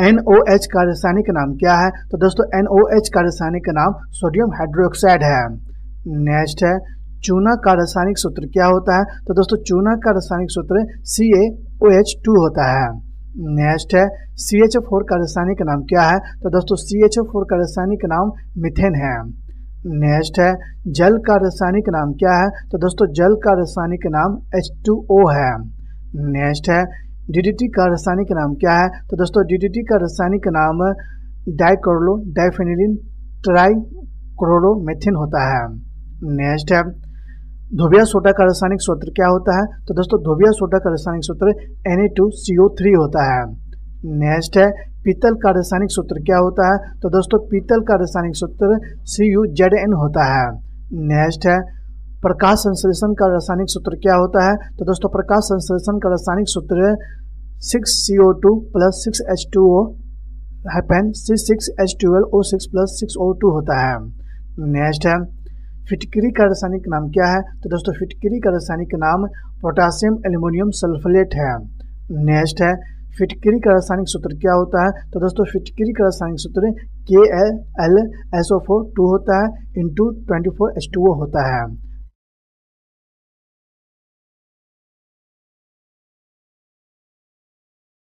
N O H का रासायनिक नाम क्या है? तो दोस्तों एन ओ एच का रासायनिक नाम सोडियम हाइड्रोक्साइड है। नेक्स्ट है, चूना का रासायनिक सूत्र क्या होता है? तो दोस्तों, चूना का रासायनिक सूत्र सी ए ओ एच टू होता है। नेक्स्ट है सी एच फोर का रासायनिक नाम क्या है? तो दोस्तों सी एच फोर का रासायनिक नाम मिथेन है। नेक्स्ट है, जल का रासायनिक नाम क्या है? तो दोस्तों, जल का रासायनिक नाम एच टू ओ है। नेक्स्ट है DDT का रासायनिक नाम क्या है? तो दोस्तों DDT का रासायनिक नाम डाइक्रोलो डाइफेनिलिन ट्राइक्रोलोमेथिन होता है। नेक्स्ट है। धोबिया सोडा का रासायनिक सूत्र क्या होता है? तो दोस्तों, धोबिया सोडा का रासायनिक सूत्र Na2CO3 होता है। नेक्स्ट है। पीतल का रासायनिक सूत्र क्या होता है? तो दोस्तों, पीतल का रासायनिक सूत्र एन होता है। नेक्स्ट है। प्रकाश संश्लेषण का रासायनिक सूत्र क्या होता है? तो दोस्तों, प्रकाश संश्लेषण का रासायनिक सूत्र six C O two plus six H two O happen C six H twelve O six plus six O two होता है। नेक्स्ट है, फिटकरी का रासायनिक नाम क्या है? तो दोस्तों, फिटकरी का रासायनिक नाम पोटासियम एल्यूमिनियम सल्फलेट है। नेक्स्ट है, फिटकरी का रासायनिक सूत्र क्या होता है? तो दोस्तों, फिटकरी का रासायनिक सूत्र K L L S O four two होता है into twenty four H two O होता है।